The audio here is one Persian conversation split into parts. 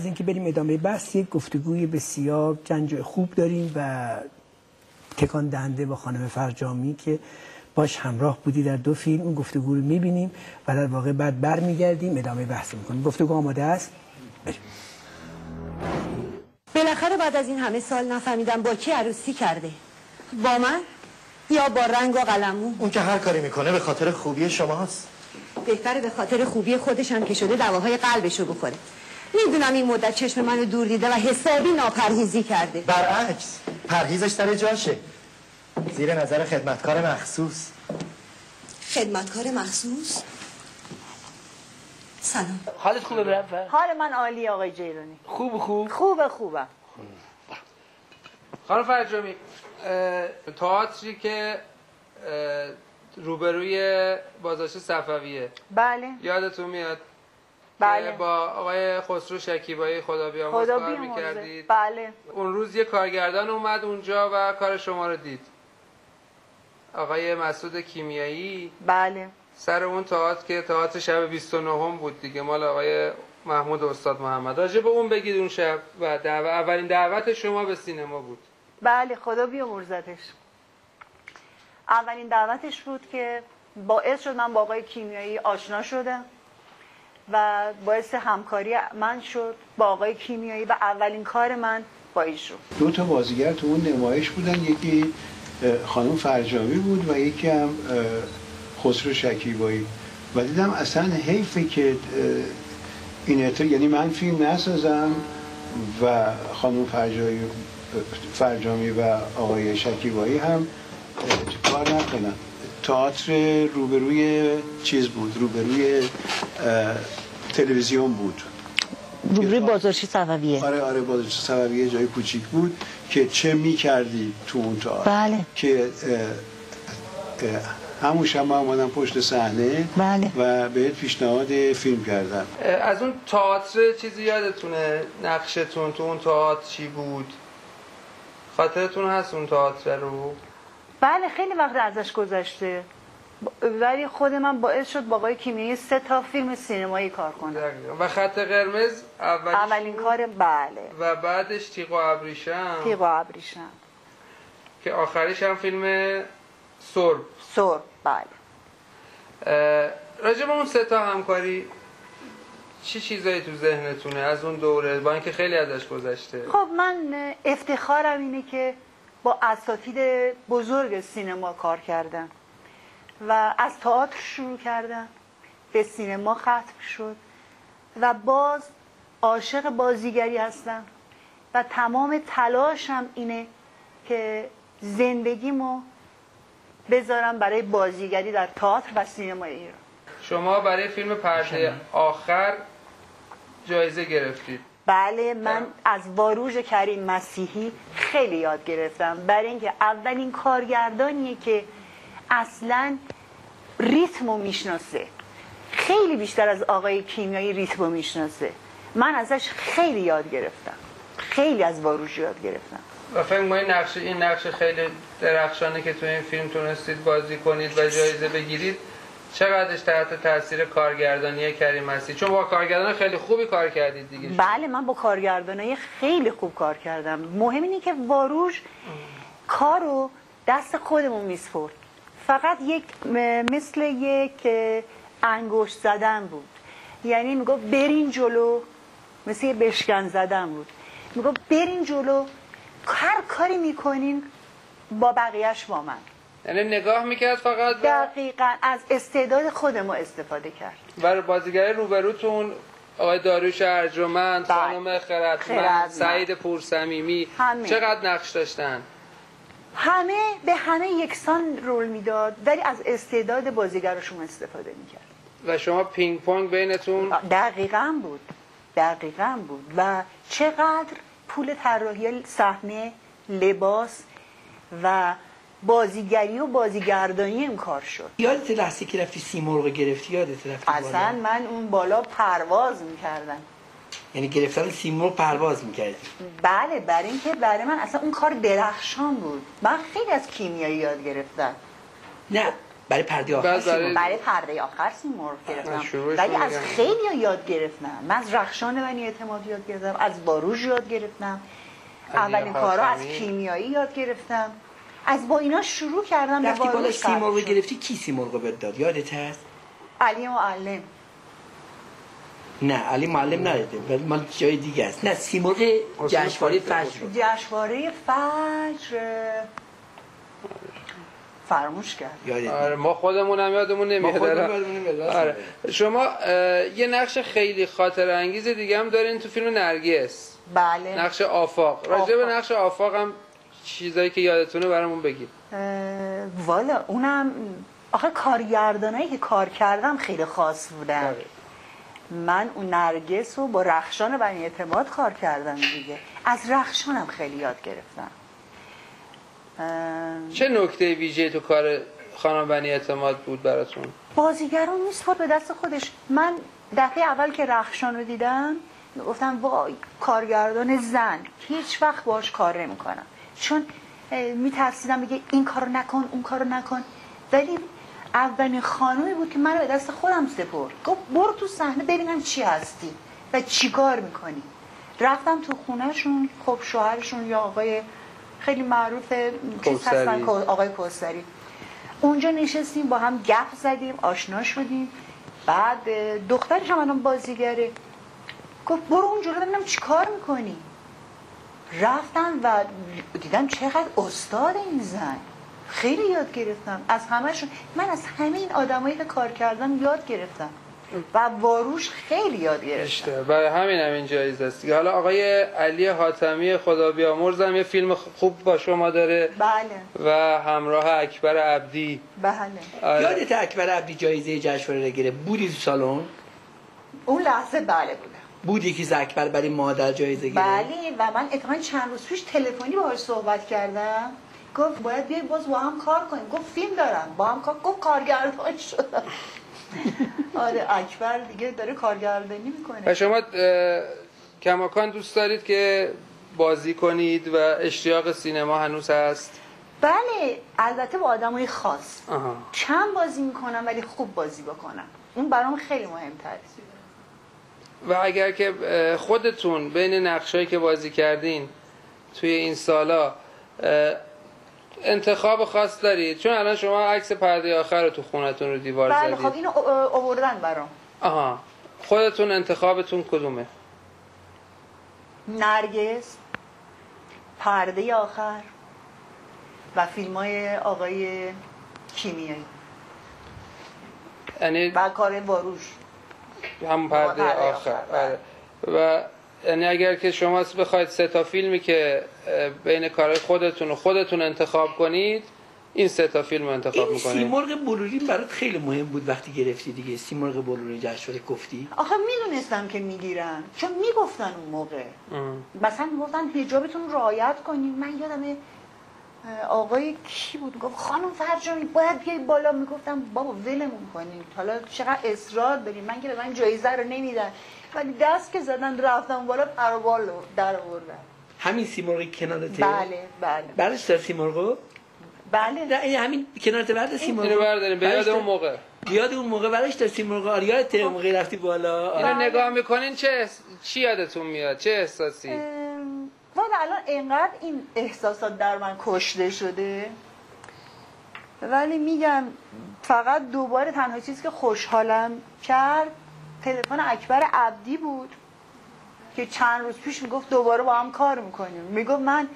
از اینکه بریم ادامه بحث یک گفتگوی بسیار جنج خوب داریم و تکان دهنده با خانم فرجامی که باش همراه بودی در دو فیلم. اون گفتگو رو می‌بینیم و در واقع بعد برمیگردیم ادامه بحث می‌کنیم. گفتگو آماده است؟ بریم. بالاخره بعد از این همه سال نفهمیدم با کی عروسی کرده. با من یا با رنگ و قلمو اون که هر کاری می‌کنه به خاطر خوبی شماست. بهتره به خاطر خوبی خودش هم که شده دواهای قلبشو بخوره. می‌دونم این مدت چشم منو دور دیده و حسابی ناپرهیزی کرده. برعکس پرهیزش سر جاشه. زیر نظر خدمتکار مخصوص. خدمتکار مخصوص؟ سلام. حالت خوبه برفر؟ حال من عالی آقای جیرانی خوب خوب؟ خوبه خوبه خانم فرجامی تئاتری که روبروی بازداشت صفویه. بله. یادتون میاد؟ بله. با آقای خسرو شکیبایی خدا بیامرز خدا کار می‌کردید. بله. اون روز یه کارگردان اومد اونجا و کار شما رو دید. آقای مسعود کیمیایی بله. سر اون تئاتر که تئاتر شب 29 هم بود دیگه مال آقای محمود استاد محمد. راجع به اون بگید اون شب و دعو... اولین دعوت شما به سینما بود. بله خدا بیامرزتش اولین دعوتش بود که باعث شد من با آقای کیمیایی آشنا شدم. و باعث همکاری من شد با آقای کیمیایی و اولین کار من با ایشون دو تا بازیگر تو اون نمایش بودن یکی خانم فرجامی بود و یکی هم خسرو شکیبایی و دیدم اصلا حیفه که این. یعنی من فیلم نسازم و خانم فرجامی فرجامی و آقای شکیبایی هم کار نکنن تئاتر روبروی چیز بود روبروی تلویزیون بود. روبروی بازارچی صفویه. آره آره بازش سببی یه جای کوچیک بود که چه می‌کردی تو اون تئاتر بله. که همون شب من اومدم پشت صحنه بله. و بهت پیشنهاد فیلم کردم. از اون تئاتر چیزی یادتونه؟ نقشتون تو اون تئاتر چی بود؟ خاطرتون هست اون تئاتر رو؟ بله خیلی وقت ازش گذشته. ولی خود من باعث شد با آقای کیمیایی سه تا فیلم سینمایی کار کنم دقیقا. و خط قرمز اولش اولین کار بله. و بعدش تیغ و ابریشم. تیغ و ابریشم. که آخریش هم فیلم سرب. سر بله. به اون سه تا همکاری چی چیزایی تو ذهنتونه از اون دوره؟ با اینکه خیلی ازش گذشته. خب من افتخارم اینه که با اساتید بزرگ سینما کار کردم. و از تئاتر شروع کردم. به سینما ختم شد. و باز عاشق بازیگری هستم. و تمام تلاشم اینه که زندگیمو بذارم برای بازیگری در تئاتر و سینما ایران. شما برای فیلم پرده آخر جایزه گرفتید. بله من از واروژ کریم مسیحی خیلی یاد گرفتم. برای اینکه اولین کارگردانیه که اصلا ریتمو می‌شناسه. خیلی بیشتر از آقای کیمیایی ریتمو می‌شناسه. من ازش خیلی یاد گرفتم. خیلی از واروژ یاد گرفتم. و فکر می‌کنید نقش این نقش خیلی درخشانه که تو این فیلم تونستید بازی کنید و جایزه بگیرید چقدرش تحت تاثیر کارگردانی کریم مسیح چون با کارگردان خیلی خوبی کار کردید دیگه. بله من با کارگردانای خیلی خوب کار کردم. مهم اینه که واروژ کارو دست خودمون میسپرد. فقط یک مثل یک انگشت زدن بود یعنی می‌گفت برین جلو مثل یه بشکن زدن بود می‌گفت برین جلو هر کاری می‌کنین با بقیهش با من یعنی نگاه می‌کرد فقط و دقیقا از استعداد خودمون استفاده کرد بر بازیگر روبروتون آقای داریوش ارجمند بله. خانم خردمند خردمند. سعید پورسمیمی. چقدر نقش داشتن همه به همه یکسان رول می‌داد ولی از استعداد بازیگرشون استفاده می‌کرد. و شما پینگ پونگ بینتون؟ دقیقا بود دقیقا بود. و چقدر پول طراحی صحنه لباس و بازیگری و بازیگردانی این کار شد. یادت لحظه که رفتی سیمرغ گرفتی؟ یادت رفتی اصلا بالا؟ من اون بالا پرواز می‌کردم. یعنی گرفتن سیمرغ پرواز می‌کردی بله برای اینکه برای من اصلا اون کار درخشان بود. من خیلی از کیمیایی یاد گرفتم. نه برای پرده آخر بعد برای- پرده آخر سیمرغ گرفتم. ولی از. خیلی یاد گرفتم. من از رخشان بنی اعتماد یاد گرفتم از باروژ یاد گرفتم. اولین کارا از. کیمیایی یاد گرفتم. از با اینا شروع کردم به رفتی بالا باروژ شد. گرفتی کی سیمرغ رو بهت داد؟ یادت هست؟ علی معلم. نه علی معلم نداده. ولی مال جای دیگه است. نه سیمرغ جشنواره فجر. جشنواره فجر. فراموش کرد آره ما خودمون هم یادمون نمیاد. آره. شما یه نقش خیلی خاطر انگیز دیگه هم دارین تو فیلم نرگس. بله. نقش آفاق. راجع به. نقش آفاق هم چیزایی که یادتونه برامون بگید. والا اونم آخه کارگردانایی که کار کردم خیلی خاص بودن. آره. من اون نرگس رو با رخشان بنی اعتماد کار کردم دیگه. از رخشانم خیلی یاد گرفتم. اه، چه نکته ویژه تو کار خانم بنی اعتماد بود براتون؟ بازیگران میسپرد به دست خودش. من دفعه اول که رخشان رو دیدم گفتم وای کارگردان زن. هیچ وقت باش کار نمی‌کنم. چون میترسیدم بگه این کارو نکن اون کارو نکن. ولی اولین خانومی بود که منو به دست خودم سپرد. گفت برو تو صحنه ببینم چی هستی و چی کار می‌کنی. رفتم تو خونهشون خب شوهرشون یا آقای خیلی معروف چیز. هستن آقای کوسری اونجا نشستیم با هم گپ زدیم آشنا شدیم. بعد دخترش هم الان بازیگره. گفت برو اونجا ببینم چی کار می‌کنی. رفتم و دیدم چقدر استاد این زن. خیلی یاد گرفتم. از همهشون من از همه این آدمایی که کار کردم یاد گرفتم. و واروش خیلی یاد گرفتم. برای همین هم این جایزه است. حالا آقای علی حاتمی خدا بیامرز هم یه فیلم خوب با شما داره. بله. و همراه اکبر عبدی. بله. آره. یادت اکبر عبدی جایزه جشنواره گرفت؟ بودی تو سالن؟ اون لحظه بله بودم. بودی که اکبر برای مادر جایزه گرفت؟ بله. و من اتفاقا چند روز پیش تلفنی باهاش صحبت کردم. گفت باید بیای باز با هم کار کنیم. گفت فیلم دارم. با هم کار گفت کارگردان شدم. آره اکبر دیگه داره کارگردانی و می‌کنه شما اه، کماکان دوست دارید که بازی کنید و اشتیاق سینما هنوز هست؟ بله البته با آدمای خاص. آها. کم بازی می‌کنم ولی خوب بازی بکنم. اون برام خیلی مهمتره. و اگر که خودتون بین نقشایی که بازی کردین توی این سالا انتخاب خاص دارید. چون الان شما عکس پرده آخر رو تو خونتون رو دیوار بله زدید. خب اینو آوردن برام. آها. خودتون انتخابتون کدومه؟ نرگس پرده آخر و فیلم های آقای کیمیایی. یعنی و کار واروش. همون پرده پرده آخر آخر، آره. و یعنی اگر که شما بخواید سه تا فیلمی که بین کارهای خودتون و خودتون انتخاب کنید این سه تا فیلم رو انتخاب این می‌کنید سیمرغ بلورین برات خیلی مهم بود وقتی گرفتی دیگه سیمرغ بلورین جشنواره گفتی؟ آخه می‌دونستم که می‌گیرن چون می‌گفتن اون موقع. مثلا می‌گفتن حجابتون رو رعایت کنین. من یادم آقای کی بود؟ گفت خانم فرجانی باید بیای بالا. می‌گفتم بابا ولمون کنین. حالا چقدر اصرار دارین؟ من که به من جایزه رو نمیدن. ولی دست که زدن رفتم بالا پروبال رو در آوردن همین سیمرغ کنارته؟ بله بله. برش دار سیمرغو بله. نه این همین کنارته برد سیمرغ اینو برداریم به یاد اون موقع. یاد اون موقع برش دار سیمرغ یادت اون موقع رفتی بالا. اینو آره. نگاه می‌کنین چه چی یادتون میاد؟ چه احساسی؟ والا الان اینقدر این احساسات در من کشته شده. ولی میگم فقط دوباره تنها چیزی که خوشحالم کرد تلفن اکبر عبدی بود که چند روز پیش می‌گفت دوباره با هم کار می‌کنیم. می‌گفت من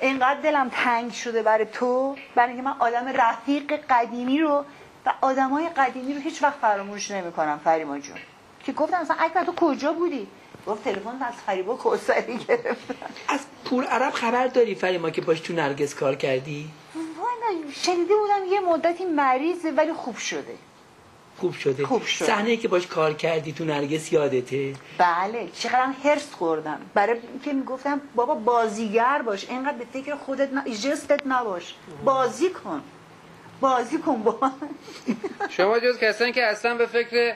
اینقدر دلم تنگ شده برای تو برای اینکه من آدم رفیق قدیمی رو و آدمای قدیمی رو هیچ وقت فراموش نمی‌کنم فریما جون. که گفتم مثلا اکبر تو کجا بودی؟ گفت تلفن از فریبا کوسری گرفتم از پور عرب خبر داری فریما که باش تو نرگس کار کردی؟ والا شنیده بودم یه مدتی مریضه ولی خوب شده. خوب شده. خوب شد. صحنه که باش کار کردی تو نرگس یادته؟ بله چقدرم هرس خوردم. برای که می‌گفتم بابا بازیگر باش اینقدر به فکر خودت ن... جستت نباش. بازی کن. بازی کن با من. شما جز کسانی که اصلا به فکر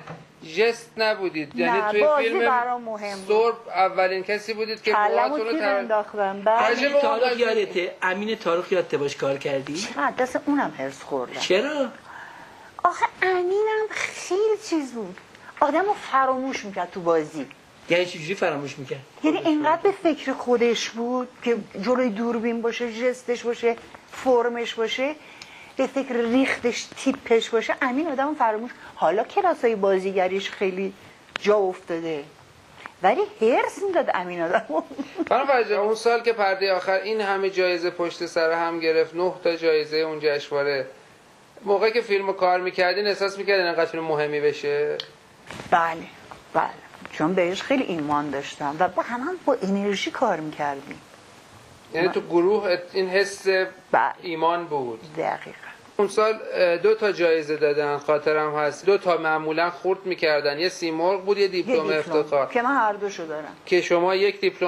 جست نبودید. یعنی نه، توی بازی فیلم برام مهم. سرب اولین کسی بودید که کلمو موهاتون رو تیر تر... انداختم بعد امین تاریخ یادته؟ امین تاریخ یادته باش کار کردی؟ چقدر دست اونم هرس خوردم. چرا؟ آخه امینم خیلی چیز بود. آدم رو فراموش می‌کرد تو بازی. یعنی چجوری فراموش می‌کرد؟ یعنی اینقدر به فکر خودش بود که جلوی دوربین باشه جستش باشه فرمش باشه. به فکر ریختش تیپش باشه. امین آدم فراموش. حالا کلاسای بازیگریش خیلی جا افتاده. ولی هرس می‌داد امین آدم خانم اون سال که پرده آخر این همه جایزه پشت سر هم گرفت. نه تا جایزه اون جشنواره. موقعی که فیلم کار می‌کردین احساس می‌کردین انقدر فیلم مهمی بشه؟ بله بله. چون بهش خیلی ایمان داشتم و با هم, هم با انرژی کار می‌کردیم. یعنی تو گروه این حس بله. ایمان بود. دقیقا. اون سال دو تا جایزه دادن خاطرم هست. دو تا معمولا خورد می‌کردن. یه سیمرغ بود یه دیپلم افتخار. که من هر دوشو دارم. که شما یک دیپلم